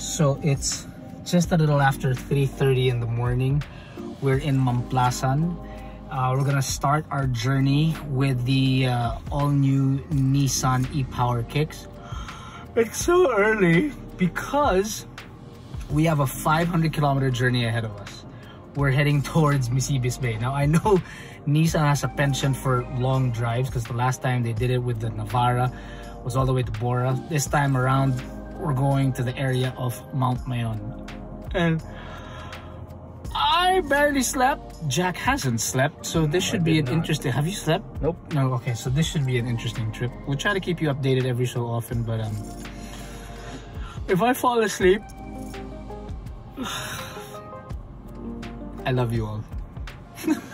So it's just a little after 3.30 in the morning. We're in Mamplasan. Uh, we're gonna start our journey with the uh, all-new Nissan e-Power Kicks. It's so early because we have a 500 kilometer journey ahead of us. We're heading towards Misibis Bay. Now I know Nissan has a penchant for long drives because the last time they did it with the Navara was all the way to Bora. This time around, we're going to the area of Mount Mayon. And I barely slept. Jack hasn't slept, so this should be an not. interesting. Have you slept? Nope. No. Okay, so this should be an interesting trip. We'll try to keep you updated every so often, but um, if I fall asleep, I love you all.